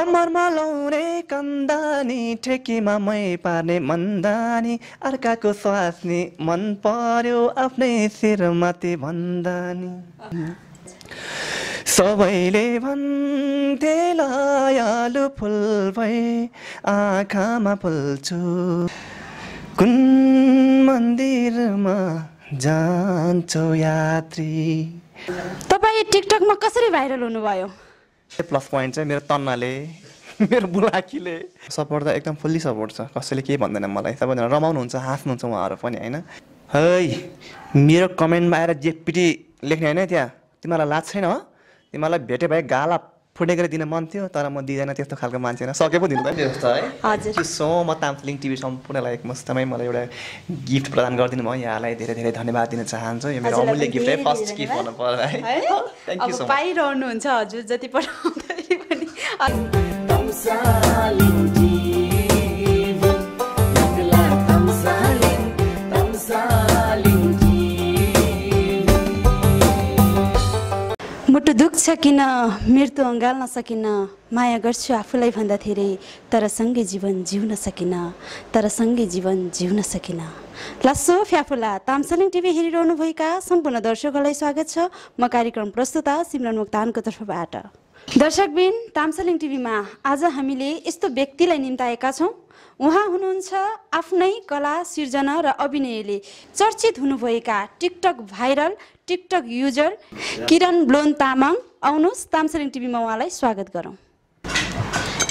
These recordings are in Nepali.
कम्मरमा लाउने कन्दानी ठेकीमा मै पार्ने मन्दानी अर्काको स्वास्नी मन पर्यो आफ्नै शिरमाथि भन्दानी सबैले भन्थे लयालु फुल भए आँखामा फुल्छु कुन मन्दिरमा जान्छौ यात्री तपाईँ टिकटकमा कसरी भाइरल हुनुभयो? प्लस पोइन्ट चाहिँ मेरो तन्नाले मेरो बुलाकीले। सपोर्ट त एकदम फुल्ली सपोर्ट छ कसैले केही भन्दैन मलाई। सबैजना रमाउनुहुन्छ हाँस्नुहुन्छ उहाँहरू पनि होइन? है मेरो कमेन्टमा आएर जेपिटी लेख्ने होइन त्यहाँ। तिमीलाई लाज छैन हो? तिमीलाई भेटे भए गाला फुटे गरी दिन मन थियो तर म दिँदैन त्यस्तो खालको मान्छे होइन। सके पो दिनु है हजुर। सो म तामसिलिङ टिभी सम्पूर्णलाई एक मुस्तमै मलाई एउटा गिफ्ट प्रदान गरिदिनु भयो। यहाँलाई धेरै धेरै धन्यवाद दिन चाहन्छु। यो मेरो अमूल्य गिफ्ट है फर्स्ट गिफ्ट भन्नु। पर्यो है। थ्याङ्क यू सो मच पाइरहनुहुन्छ हजुर जति पठाउँदाखेरि पनि। मुटु दुख्छ किन मृत्यु अँगाल्न सकिन माया गर्छु आफूलाई भन्दा धेरै तर सँगै जीवन जिउन सकिन तर सँगै जीवन जिउन सकिन। लासो फ्याफुला तामसलिङ टिभी हेरिरहनुभएका सम्पूर्ण दर्शकहरूलाई स्वागत छ। म कार्यक्रम प्रस्तुता सिमरन मुक्तानको तर्फबाट। दर्शकबिन तामसलिङ टिभीमा आज हामीले यस्तो व्यक्तिलाई निम्ताएका छौँ। उहाँ हुनुहुन्छ आफ्नै कला सिर्जना र अभिनयले चर्चित हुनुभएका TikTok viral TikTok user Kiran Blon Tamang. आउनुहोस् तामसरिङ टिभीमा उहाँलाई स्वागत गरौँ।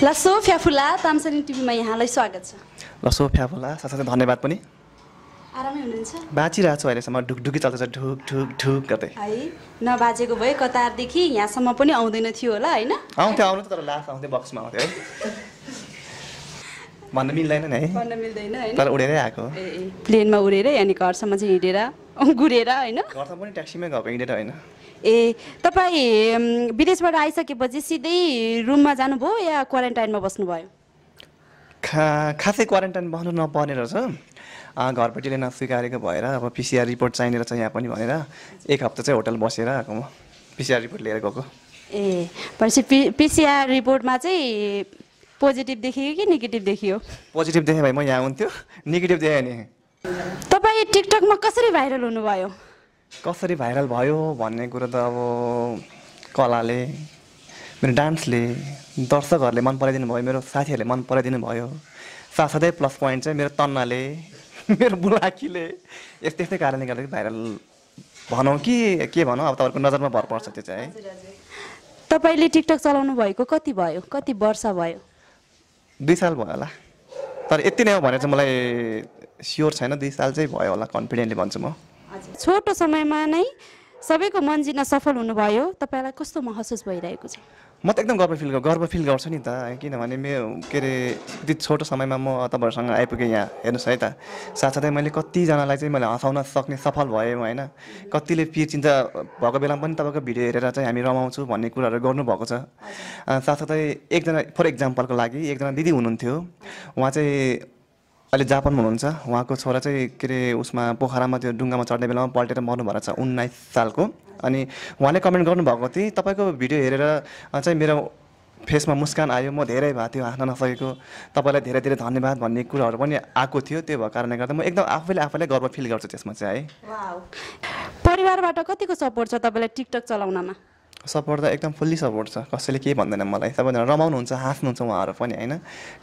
लासो फ्याफुला तामसरिङ टिभीमा यहाँलाई स्वागत छ। ल सो फ्याफुला साथसाथै धन्यवाद पनि। आरामै हुनुहुन्छ? बाँचिरहेको छु अहिलेसम्म ढुकढुकी चल्दैछ ढुक ढुक ढुक गर्दै। है नबाजेको भए कतारदेखि यहाँसम्म पनि आउँदैन थियो होला होइन? आउँथ्यो आउनु त तर लास्ट आउँथ्यो बक्समा आउँथ्यो। है भन्न मिल्दैन नि है भन्न मिल्दैन होइन तर उडेरै आएको प्लेनमा उडेरै अनि घरसम्म चाहिँ हिँडेर गुरेर होइन घरमा पनि ट्याक्सीमै गएको हिँडेर होइन ए तपाईँ विदेशबाट आइसकेपछि सिधै रुममा जानुभयो या क्वारेन्टाइनमा बस्नुभयो खा खासै क्वारेन्टाइन बस्नु नपर्ने रहेछ घरपट्टिले नस्वीकारेको भएर अब पिसिआर रिपोर्ट चाहिने रहेछ यहाँ पनि भनेर एक हप्ता चाहिँ होटल बसेर आएको म पिसिआर रिपोर्ट लिएर गएको ए भनेपछि पि पिसिआर रिपोर्टमा चाहिँ पोजिटिभ देखियो कि नेगेटिभ देखियो? पोजिटिभ देखेँ भाइ म यहाँ हुन्थ्यो। नेगेटिभ देखेँ नि। तपाईँ टिकटकमा कसरी भाइरल हुनुभयो? कसरी भाइरल भयो भन्ने कुरो त अब कलाले मेरो डान्सले दर्शकहरूले मन पराइदिनु भयो मेरो साथीहरूले मन पराइदिनु भयो। साथसाथै प्लस पोइन्ट चाहिँ मेरो तन्नाले मेरो बुलाकीले यस्तै यस्तै कारणले गर्दाखेरि भाइरल भनौँ कि के भनौँ अब तपाईँहरूको नजरमा भर पर्छ त्यो चाहिँ। है तपाईँले टिकटक चलाउनु भएको कति भयो? कति वर्ष भयो? दुई साल भयो होला। तर यति नै हो भनेर चाहिँ मलाई स्योर छैन दुई साल चाहिँ भयो होला कन्फिडेन्टली भन्छु म। छोटो समयमा नै सबैको मन जित्न सफल हुनुभयो। तपाईँलाई कस्तो महसुस भइरहेको छ? म त एकदम गर्व फिल गर्व फिल गर्छु नि त किनभने मेरो के अरे यति छोटो समयमा म तपाईँहरूसँग आइपुगेँ यहाँ हेर्नुहोस् है त। साथसाथै मैले कतिजनालाई चाहिँ मैले हँसाउन सक्ने सफल भएँ होइन? कतिले पिर्चिन्छ भएको बेलामा पनि तपाईँको भिडियो हेरेर चाहिँ हामी रमाउँछु भन्ने कुराहरू गर्नुभएको छ। साथसाथै एकजना फर इक्जाम्पलको लागि एकजना दिदी हुनुहुन्थ्यो। उहाँ चाहिँ अहिले जापानमा हुनुहुन्छ। उहाँको छोरा चाहिँ के अरे उसमा पोखरामा त्यो डुङ्गामा चढ्ने बेलामा पल्टेर मर्नु भएको छ उन्नाइस सालको। अनि उहाँले कमेन्ट गर्नुभएको थिएँ तपाईँको भिडियो हेरेर चाहिँ मेरो फेसमा मुस्कान आयो म धेरै भएको थियो हाँस्न नसकेको। तपाईँलाई धेरै धेरै धन्यवाद भन्ने कुराहरू पनि आएको थियो त्यो भएको कारणले गर्दा म एकदम आफैले आफैलाई गर्व फिल गर्छु त्यसमा चाहिँ है। परिवारबाट कतिको सपोर्ट छ तपाईँलाई टिकटक चलाउनमा? सपोर्ट त एकदम फुल्ली सपोर्ट छ। कसैले केही भन्दैन मलाई। सबैजना रमाउनुहुन्छ हाँस्नुहुन्छ उहाँहरू पनि होइन?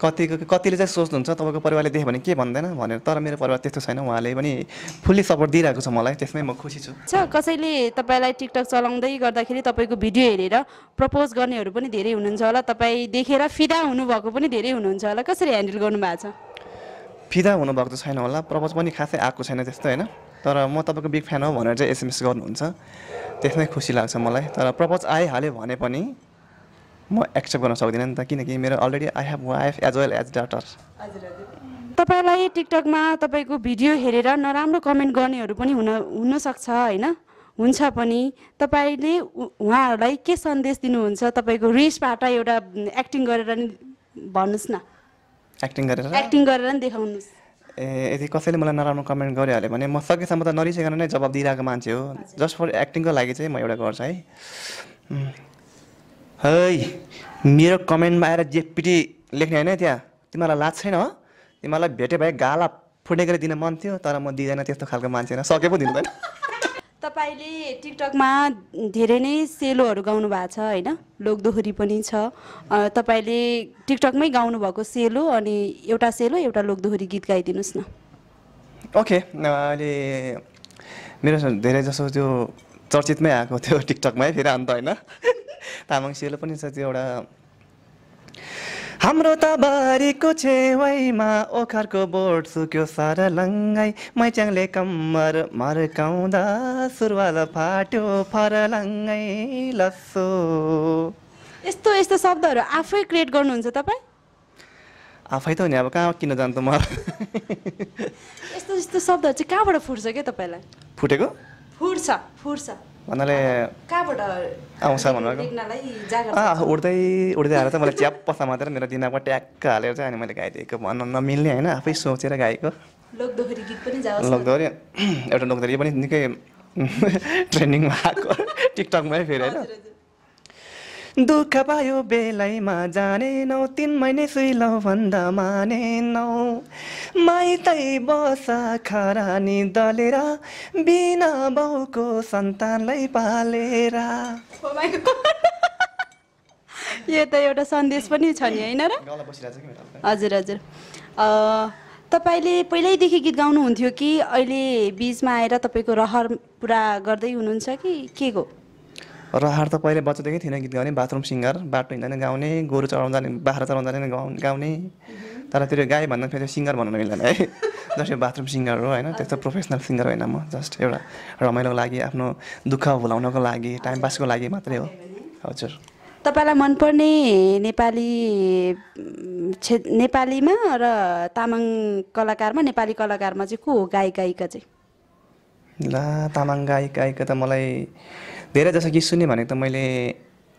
कतिको कतिले चाहिँ सोच्नुहुन्छ तपाईँको परिवारले देख्यो भने के भन्दैन भनेर तर मेरो परिवार त्यस्तो छैन। उहाँले पनि फुल्ली सपोर्ट दिइरहेको छ मलाई त्यसमै म खुसी छु। छ कसैले तपाईँलाई टिकटक चलाउँदै गर्दाखेरि तपाईँको भिडियो हेरेर प्रपोज गर्नेहरू पनि धेरै हुनुहुन्छ होला। तपाईँ देखेर फिदा हुनुभएको पनि धेरै हुनुहुन्छ होला। कसरी ह्यान्डल गर्नुभएको छ? फिदा हुनुभएको त छैन होला। प्रपोज पनि खासै आएको छैन त्यस्तो होइन? तर म तपाईँको बिग फ्यान हो भनेर चाहिँ एसएमएस गर्नुहुन्छ। त्यसमै खुसी लाग्छ मलाई। तर प्रपोज आइहाल्यो भने पनि म एक्सेप्ट गर्न सक्दिनँ नि त। किनकि मेरो already I have wife as well as daughter तपाईँलाई टिकटकमा तपाईँको भिडियो हेरेर नराम्रो कमेन्ट गर्नेहरू पनि हुन हुनसक्छ होइन? हुन्छ पनि। तपाईँले उहाँहरूलाई के सन्देश दिनुहुन्छ? तपाईँको रिसबाट एउटा एक्टिङ गरेर नि भन्नुहोस् न। एक्टिङ गरेर? एक्टिङ गरेर नि देखाउनुहोस्। ए यदि कसैले मलाई नराम्रो कमेन्ट गरिहाल्यो भने म सकेसम्म त नरिसाइकन नै जवाब दिइरहेको मान्छे हो। जस्ट फर एक्टिङको लागि चाहिँ म एउटा गर्छु है। है मेरो कमेन्टमा आएर जेपिटी लेख्ने होइन त्यहाँ। तिमीलाई लाज छैन हो? तिमीलाई भेटे भए गाला फुटे गरी दिन मन थियो तर म दिँदैन त्यस्तो खालको मान्छे होइन। सके पो दिँदैन तपाईँले टिकटकमा धेरै नै सेलोहरू गाउनु भएको छ होइन? लोकदोहोरी पनि छ। तपाईँले टिकटकमै गाउनु भएको सेलो अनि एउटा सेलो एउटा लोकदोहोरी गीत गाइदिनुहोस् न। ओके। अहिले मेरो धेरै जसो त्यो चर्चितमै आएको थियो टिकटकमै फेरि अन्त होइन। तामाङ सेलो पनि छ त्यो एउटा हाम्रो त बारीको छेउमा ओखरको बोट सुक्यो सरलङ्गाई मैच्याङले कम्मर मर्काउँदा सुरुवाल फाट्यो फरलङ्गाई लस्सो। यस्तो यस्तो शब्दहरू आफै क्रिएट गर्नुहुन्छ तपाईँ? आफै त हो नि अब कहाँ किन जान्छु म? यस्तो यस्तो शब्दहरू चाहिँ कहाँबाट फुट्छ क्या तपाईँलाई? फुटेको? फुट्छ फुट्छ। भन्नाले कहाँबाट? आउँछ भन्नुभएको? उड्दै उड्दै आएर चाहिँ मलाई च्याप्प समातेर मेरो दिमागमा ट्याक्क हालेर चाहिँ अनि मैले गाइदिएको। भन्न नमिल्ने होइन आफै सोचेर गाएको। लोकदोहोरी एउटा लोकदोरी पनि निकै ट्रेन्डिङमा आएको। टिकटकमै फेरि होइन। दुःख पायो बेलैमा जानेनौ तिन महिने सुइलौ भन्दा मानेनौ माइतै बस खरानी दलेर बिना बाउको सन्तानलाई पालेर। Oh. यो त एउटा सन्देश पनि छ नि होइन र? हजुर हजुर। अ, तपाईँले पहिल्यैदेखि गीत गाउनुहुन्थ्यो कि अहिले बिचमा आएर तपाईँको रहर पुरा गर्दै हुनुहुन्छ कि के को? रहर त पहिले बच्चादेखि थिएन गीत गाउने बाथरुम सिङ्गर बाटो हिँड्दा नै गाउने गोरु चढाउँदा बाख्रा चढाउँदा नै गाउ- गाउने। तर त्यो गाई भन्दा फेरि सिङ्गर भन्नु मिल्दैन है। जस्तै बाथरुम सिङ्गर हो होइन त्यस्तो प्रोफेसनल सिङ्गर होइन म जस्ट एउटा रमाइलोको लागि आफ्नो दुःख भुलाउनको लागि टाइम पासको लागि मात्रै हो। हजुर। तपाईँलाई मनपर्ने नेपाली क्षे नेपालीमा र तामाङ कलाकारमा नेपाली कलाकारमा चाहिँ को हो गायक गायिका चाहिँ? ला तामाङ गायक गायिका त मलाई धेरै जसो गीत सुने भनेको त मैले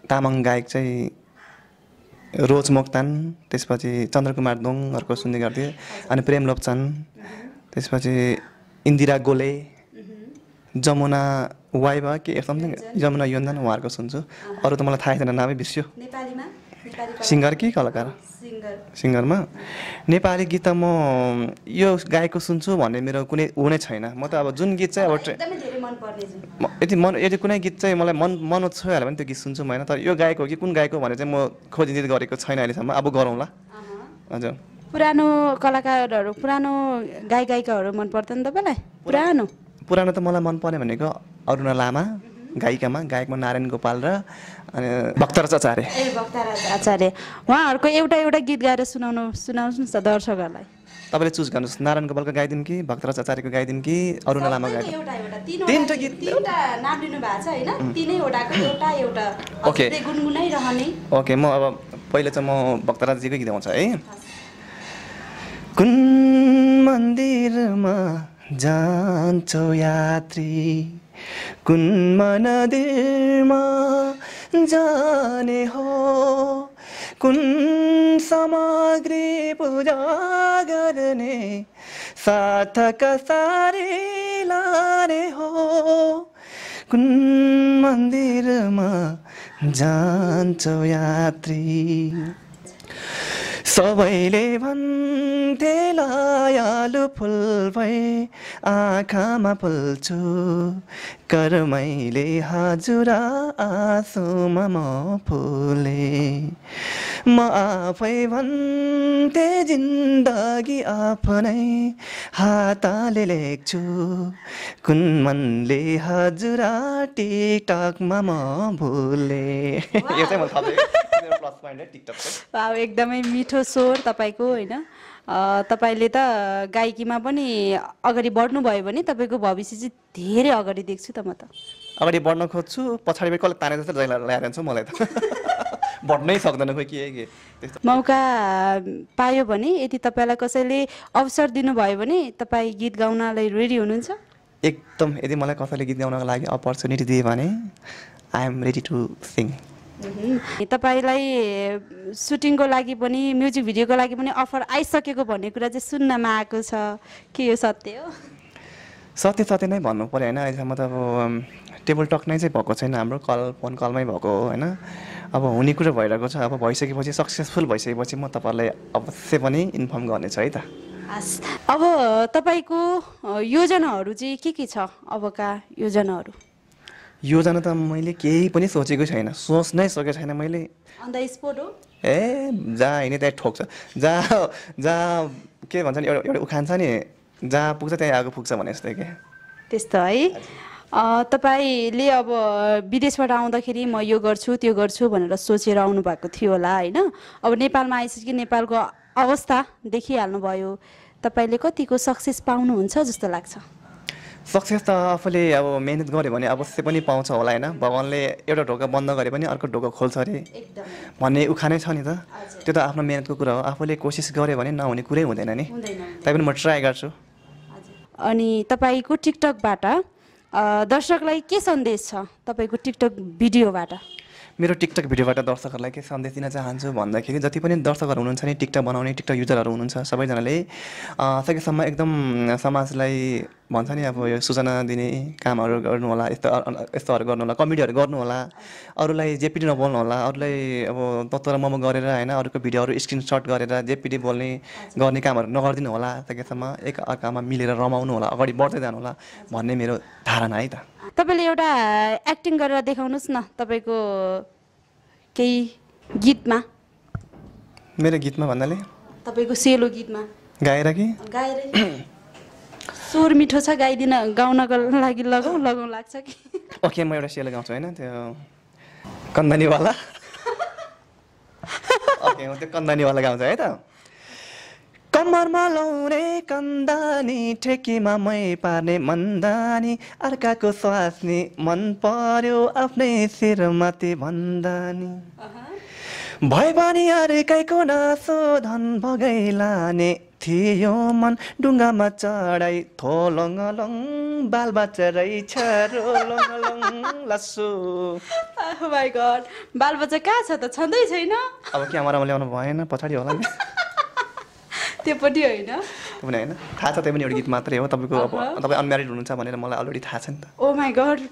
तामाङ गायक चाहिँ रोज मोक्तान त्यसपछि चन्द्रकुमार दोङहरूको सुन्ने गर्थेँ अनि प्रेम लोप्चन त्यसपछि इन्दिरा गोले जमुना वाइबा के समथिङ जमुना योन्धन उहाँहरूको सुन्छु। अरू त मलाई थाहै छैन नामै बिर्स्यो। सिङ्गर कि कलाकार? सिङ्गर। सिङ्गरमा? नेपाली गीत त म यो गायकको सुन्छु भन्ने मेरो कुनै ऊ नै छैन। म त अब जुन गीत चाहिँ अब यदि मन यदि कुनै गीत चाहिँ मलाई मन मन छोइहाल्यो भने त्यो गीत सुन्छु म होइन। तर यो गायक हो कि कुन गायक हो भने चाहिँ म खोजिदित गरेको छैन अहिलेसम्म। अब गरौँला हजुर। पुरानो कलाकारहरू पुरानो गायक गायिकाहरू मन पर्दैन तपाईँलाई? पुरानो? पुरानो त मलाई मनपर्ने भनेको अरुणा लामा गायिकामा गायकमा नारायण गोपाल र अनि भक्तराज आचार्य। ए भक्तराज आचार्य। उहाँहरूको एउटा एउटा गीत गाएर सुनाउनु सुनाउनुहोस् न दर्शकहरूलाई। तपाईँले चुज गर्नुहोस्। नारायण गोपालको गाइदिउँ कि भक्तराज आचार्यको गाइदिउँ कि अरुणा लामा एउटा तिनवटा गीत- तिनवटा नाम लिनु भएको छ होइन? तिनैवटाको एउटा एउटा ओके। अझै गुनगुनाइरहने ओके म अब पहिले चाहिँ म भक्तराजजीकै गीत आउँछ है। कुन मन्दिरमा जान्छौ यात्री? कुन मनदिरमा जाने हो? कुन सामग्री पूजा गर्ने सार्थक सारी लाने हो? कुन मन्दिरमा जान्छौ यात्री? सबैले भन्थे लायालु फुल भए आँखामा फुल्छु कर्मैले हजुर आँसुमा म फुले म आफै भन्थे जिन्दगी आफ्नै हातले लेख्छु कुन मनले हजुर टिकटकमा म भुले यो चाहिँ म वाउ एकदमै मिठो स्वर तपाईँको होइन? तपाईँले त गायकीमा पनि अगाडि बढ्नुभयो भने तपाईँको भविष्य चाहिँ धेरै अगाडि देख्छु त म त। अगाडि बढ्न खोज्छु पछाडिबाट कसले तानेर जस्तो जान्छ मलाई त। बढ्नै सक्दैन खोइ के के त्यस्तो। मौका पायो भने यदि तपाईँलाई कसैले अवसर दिनुभयो भने तपाईँ गीत गाउनलाई रेडी हुनुहुन्छ? एकदम यदि मलाई कसैले गीत गाउनको लागि अपर्च्युनिटी दियो भने I am ready to sing. तपाईँलाई सुटिङको लागि पनि म्युजिक भिडियोको लागि पनि अफर आइसकेको भन्ने कुरा चाहिँ सुन्नमा आएको छ। के यो सत्य हो? सत्य सत्य नै भन्नु पऱ्यो होइन। अहिलेसम्म त अब टेबल टक नै चाहिँ भएको छैन हाम्रो कल फोन कलमै भएको हो होइन। अब हुने कुरो भइरहेको छ। अब भइसकेपछि सक्सेसफुल भइसकेपछि म तपाईँहरूलाई अवश्य पनि इन्फर्म गर्नेछु है त। हस्। अब तपाईँको योजनाहरू चाहिँ के के छ? अबका योजनाहरू। योजना त मैले केही पनि सोचेकै छैन। सोच नै सकेको छैन मैले। हो? ए जहाँ हिँड्ने त्यहाँ ठोक्छ। जहाँ जहाँ के भन्छ नि एउटा एउटा उखान छ नि जहाँ पुग्छ त्यहाँ आगो पुग्छ भने जस्तै के। त्यस्तो है। तपाईँले अब विदेशबाट आउँदाखेरि म यो गर्छु त्यो गर्छु भनेर सोचेर आउनु भएको थियो होला होइन? अब नेपालमा आइसके नेपालको अवस्था देखिहाल्नुभयो। तपाईँले कतिको सक्सेस पाउनुहुन्छ जस्तो लाग्छ? सक्सेस त आफूले अब मिहिनेत गऱ्यो भने अवश्य पनि पाउँछ होला होइन? भगवान्ले एउटा ढोका बन्द गरे पनि अर्को ढोका खोल्छ अरे। भन्ने उखानै छ नि त। त्यो त आफ्नो मिहिनेतको कुरा हो। आफूले कोसिस गऱ्यो भने नहुने कुरै हुँदैन नि। तैपनि म ट्राई गर्छु। अनि तपाईँको टिकटकबाट दर्शकलाई के सन्देश छ तपाईँको टिकटक भिडियोबाट? मेरो टिकटक भिडियोबाट दर्शकहरूलाई के सन्देश दिन चाहन्छु भन्दाखेरि जति पनि दर्शकहरू हुनुहुन्छ नि टिकटक बनाउने टिकटक युजरहरू हुनुहुन्छ सबैजनाले सकेसम्म एकदम समाजलाई भन्छ नि अब यो सूचना दिने कामहरू गर्नु होला यस्तो यस्तोहरू गर्नु होला कमेडीहरू गर्नु होला अरूलाई जेपिडी नबोल्नु होला अरूलाई अब तत्त्व र मोमो गरेर होइन अरूको भिडियोहरू स्क्रिनसट गरेर जेपिडी बोल्ने गर्ने कामहरू नगरिदिनु होला सकेसम्म एक अर्कामा मिलेर रमाउनु होला अगाडि बढ्दै जानु होला भन्ने मेरो धारणा है त। तपाईँले एउटा एक्टिङ गरेर देखाउनुहोस् न तपाईँको केही गीतमा। मेरो गीतमा भन्नाले? तपाईँको सेलो गीतमा। गाएर कि? गाएर। स्वर मिठो छ गाइदिन गाउनको लागि लगाउँ लगाउँ लाग्छ कि? ओके म एउटा सेलो गाउँछु होइन? त्यो कन्दनीवाला। ओके म त्यो कन्दनीवाला गाउँछु है त? कम्मरमा लाउने कन्दानी ठेकीमा मै पार्ने मन्दानी अर्काको स्वास्नी मन पर्यो आफ्नै शिरमाथि भन्दानी भए पनि अर्कैको नासो धन भगैलाने थियो मन ढुङ्गामा चढाइ थोलङलङ बालबच्चा रहेछ रोलङलङ लस्सु। माई गड बालबच्चा कहाँ छ त? छँदै छैन। अब क्यामेरामा ल्याउनु भएन पछाडि होला नि। त्यो पनि होइन। होइन। थाहा छ त्यो पनि एउटा गीत मात्रै हो तपाईँको अब तपाईँ अनम्यारिड हुनुहुन्छ भनेर मलाई अलरेडी थाहा छ नि त। ओ माई गड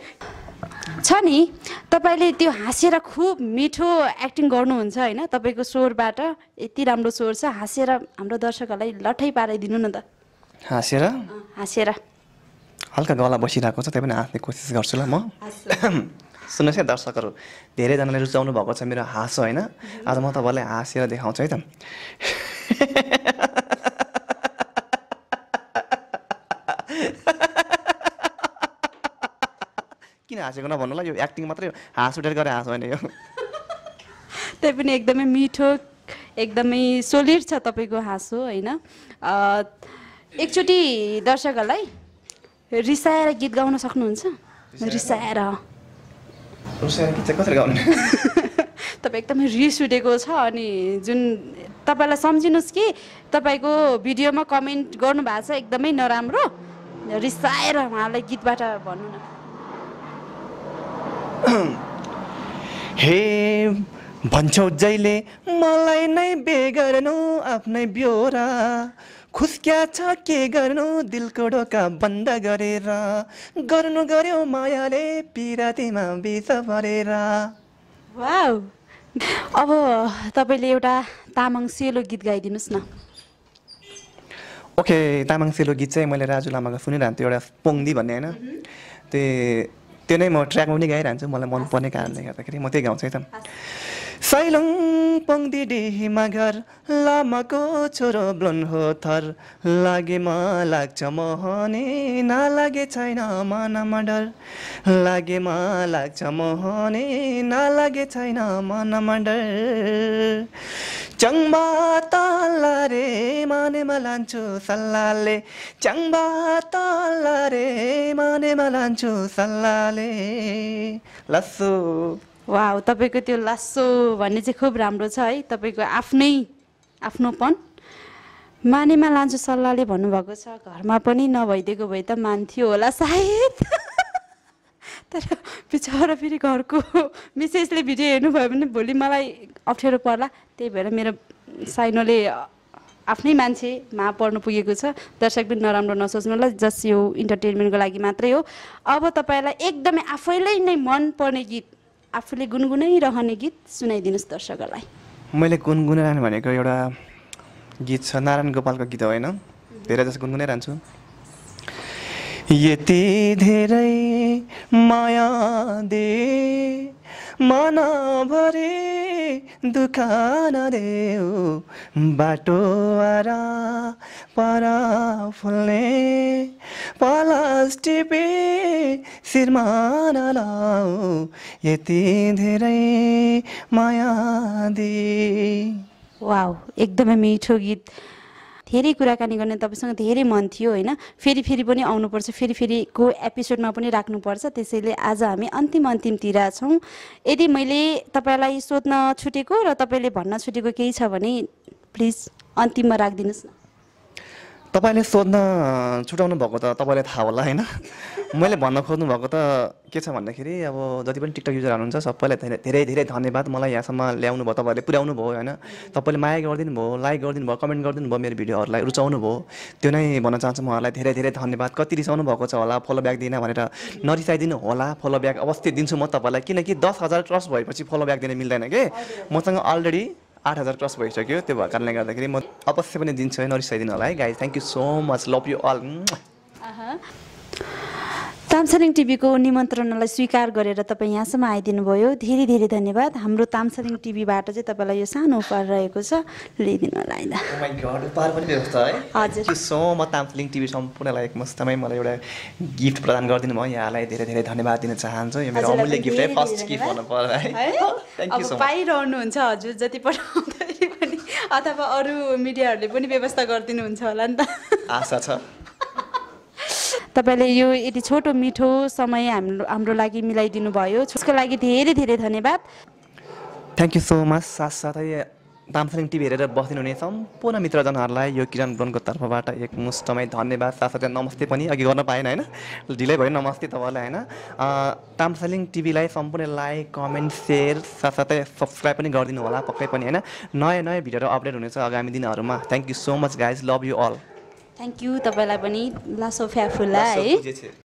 छ नि तपाईँले त्यो हाँसेर खुब मिठो एक्टिङ गर्नुहुन्छ होइन तपाईँको स्वरबाट। यति राम्रो स्वर छ हाँसेर हाम्रो दर्शकहरूलाई लठै पाराइदिनु न त। हाँसेर? हाँसेर। हल्का गला बसिरहेको छ त्यही पनि हाँस्ने कोसिस गर्छु ल म। सुन्नुहोस् है दर्शकहरू धेरैजनाले रुचाउनु भएको छ मेरो हाँसो होइन? आज म तपाईँलाई हाँसेर देखाउँछु है त। किन हाँसेको? नभन्नु ल यो एक्टिङ मात्रै हो। हाँस उठेर गएर हाँस होइन यो। त्यही पनि एकदमै मिठो एकदमै सोलिड छ तपाईँको हाँसो होइन? अँ, एकचोटि दर्शकहरूलाई रिसाएर गीत गाउन सक्नुहुन्छ? रिसाएर? तपाईँ एकदमै रिस उठेको छ अनि जुन तपाईँलाई सम्झिनुहोस् कि तपाईँको भिडियोमा कमेन्ट गर्नुभएको छ एकदमै नराम्रो। रिसाएर उहाँलाई गीतबाट भन्नु न। हे भन्छौ जहिले मलाई नै बेगर्नु आफ्नै ब्योरा। खुस्क्या छ के गर्नु दिलको ढोका बन्द गरेर। गर्नु गर्यो मायाले पिरातीमा बिस भरेर वाउ! अब तपाईँले एउटा तामाङ सेलो गीत गाइदिनुहोस् न। ओके तामाङ सेलो गीत चाहिँ मैले राजु लामाको सुनिरहन्थेँ एउटा पोङ्दी भन्ने होइन? त्यो त्यो नै म ट्र्याकमा पनि गाइरहन्छु मलाई मनपर्ने कारणले गर्दाखेरि म त्यही गाउँछु त। सैलङ पङ्दी डेहीमा घर लामाको छोरो ब्लोन हो थर। लागेमा लाग्छ मोहने नलागे छैन मनमा डर। लागेमा लाग्छ मोहने नलागे छैन मनमा डर। चङ्बा तल्ला रे मानेमा लान्छु सल्लाहले चङ्बा तल्ला रे मानेमा लान्छु सल्लाहले लस्सु वाउ तपाईँको त्यो लासो भन्ने चाहिँ खुब राम्रो छ है। तपाईँको आफ्नै आफ्नोपन मानेमा लान्छु सल्लाहले भन्नुभएको छ घरमा पनि नभइदिएको भए त मान्थ्यो होला सायद। तर बिचरा फेरि घरको मिसेसले भिडियो हेर्नुभयो भने भोलि मलाई अप्ठ्यारो पर्ला। त्यही भएर मेरो साइनोले आफ्नै मान्छेमा पर्नु पुगेको छ। दर्शक पनि नराम्रो नसोच्नु ल जस्ट यो इन्टरटेनमेन्टको लागि मात्रै हो। अब तपाईँलाई एकदमै आफैलाई नै मनपर्ने गीत आफूले गुनगुनाइरहने गीत सुनाइदिनुहोस् दर्शकहरूलाई। मैले गुनगुनाइरहने भनेको एउटा गीत छ नारायण गोपालको गीत होइन? धेरै जस्तो गुनगुनाइरहन्छु यति धेरै माया दे मनभरि दुःख नदेऊ बाटो आरा परा फुल्ने पलास टिपे शिरमा नलाऊ यति धेरै माया दे। वाउ एकदमै मिठो गीत। धेरै कुराकानी गर्ने तपाईँसँग धेरै मन थियो होइन? फेरि फेरि पनि आउनुपर्छ फेरि फेरिको एपिसोडमा पनि राख्नुपर्छ। त्यसैले आज हामी अन्तिम अन्तिमतिर छौँ। यदि मैले तपाईँलाई सोध्न छुटेको र तपाईँले भन्न छुटेको केही छ भने प्लिज अन्तिममा राखिदिनुहोस् न। तपाईँले सोध्न छुटाउनु भएको त तपाईँलाई थाहा होला होइन? मैले भन्न खोज्नु भएको त के छ भन्दाखेरि अब जति पनि टिकटक युजर हुनुहुन्छ सबैलाई धेरै धेरै धेरै धन्यवाद मलाई यहाँसम्म ल्याउनु भयो तपाईँहरूले पुर्याउनु भयो होइन? तपाईँले माया गरिदिनु भयो लाइक गरिदिनु भयो कमेन्ट गरिदिनु भयो मेरो भिडियोहरूलाई रुचाउनु भयो। त्यो नै भन्न चाहन्छु म उहाँलाई धेरै धेरै धन्यवाद। कति रिसाउनु भएको छ होला? फलो ब्याक दिन भनेर नरिसाइदिनु होला। फलो ब्याक अवश्य दिन्छु म तपाईँलाई। किनकि दस हजार ट्रस्ट भएपछि फलो ब्याक दिन मिल्दैन कि? मसँग अलरेडी आठ हजार क्रस भइसक्यो। त्यो भएको कारणले गर्दाखेरि म अवश्य पनि दिन्छु है नरिसाइदिनु होला है guys thank you so much love you all Tamsaling टिभीको निमन्त्रणालाई स्वीकार गरेर तपाईँ यहाँसम्म आइदिनु भयो धेरै धेरै धन्यवाद। हाम्रो तामसालिङ टिभीबाट चाहिँ तपाईँलाई यो सानो उपहार रहेको छ। लिइदिनु होला है। हजुर। सो टिभी सम्पूर्णलाई एकमस्तमै मलाई एउटा गिफ्ट प्रदान गरिदिनु भयो। यहाँलाई धेरै धेरै धन्यवाद दिन चाहन्छु। यो मेरो अमूल्य गिफ्ट है। फर्स्ट गिफ्ट भन्नु है। पाइरहनुहुन्छ हजुर जति पठाउँदाखेरि पनि। अथवा अरू मिडियाहरूले पनि व्यवस्था गरिदिनुहुन्छ होला नि त। आशा छ। तपाईँले यो यति छोटो मिठो समय हाम्रो हाम्रो लागि मिलाइदिनु भयो। त्यसको लागि धेरै धेरै धन्यवाद। थ्याङ्क यू सो मच साथसाथै तामसालिङ टिभी हेरेर बसिदिनु हुने सम्पूर्ण मित्रजनहरूलाई यो किरण ब्रोनको तर्फबाट एक मुष्टमै धन्यवाद। साथसाथै नमस्ते पनि अघि गर्न पाएन होइन? ढिलै भयो। नमस्ते तपाईँलाई होइन? तामसालिङ टिभीलाई सम्पूर्ण लाइक कमेन्ट सेयर साथसाथै सब्सक्राइब पनि गरिदिनु होला पक्कै पनि होइन? नयाँ नयाँ भिडियोहरू अपडेट हुनेछ आगामी दिनहरूमा। Thank you so much guys love you all thank you तपाईँलाई पनि लासो फ्याफुल्ला है